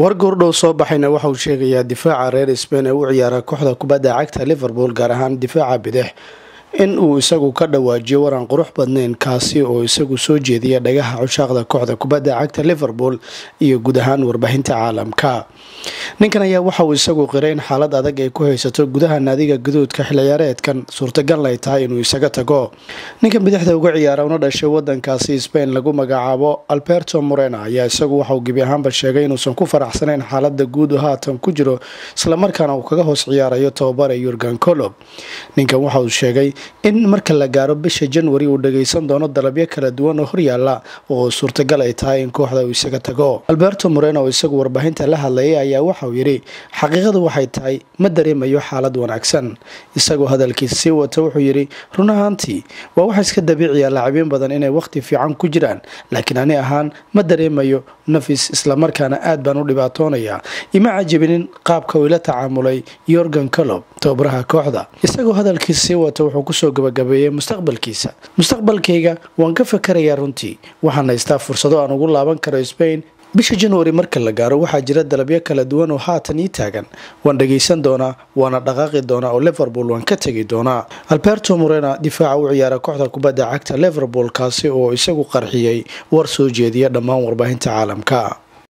war goordhow soo baxayna waxa uu sheegayaa difaaca reer sbain ee u ciyaara kooxda kubadda cagta liverpool gaar ahaan difaaca bidix in uu isagu ka dhawaajiyo waran qurux badnayn kaasi oo isagu soo jeediya dhagaha cushaaqda kooxda kubadda cagta liverpool iyo guud ahaan warbaahinta caalamka. Ninkan ayaa waxa uu isagu qiray in xaalad adag ay ku haysato gudaha naadiga guduudka xilciyaareedkan suurtagal ay tahay inuu isaga tago. Ninkan bidixda uga ciyaara una dhashay wadankaasi spain lagu magacaabo alberto morena ayaa isagu waxauu gebi ahaanba sheegay inuusan ku faraxsanayn xaalada guud haatan ku jiro islamarkaana uu kaga hoos ciyaarayo tababare yurgan colob ninkan waxa uu sheegay in marka la gaaro bisha janwari uu dhageysan doono dalabyo kala duwan oo horyaala oo suurtagal ay tahay in kooxda uu isaga tago. Alberto moreno oo isagu warbaahinta la hadlayay ayaa waxauu yidhi xaqiiqadu waxay tahay ma dareemayo xaalad wanaagsan. Isagoo hadalkiisa sii wata wuxuu yidhi run ahaantii waa waxa iska dabiiciya laacibiin badan inay waqti fiican ku jiraan. Laakiin ani ahaan ma dareemayo nafis islamarkaana aad baan u dhibaatoonaya. Ima cajabinin qaabka uu ila tacaamulay yorgan colob tababaraha kooxda. Isagoo hadalkiisa sii wata wuxuu ku soo gabagabeeyey mustaqbalkiisa. Mustaqbalkayga waan ka fakarayaa runtii waxaan haystaa fursado aan ugu laaban karo spain. Bisha januari marka la gaaro waxaa jira dalabyo kala duwan oo haatan ii taagan. Waan dhageysan doonaa waana dhaqaaqi doonaa oo liverpool waan ka tegi doonaa. Alberto morena difaaca u ciyaara kooxda kubadda cagta liverpool kaasi oo isagu qarxiyey war soo jeediya dhammaan warbaahinta caalamka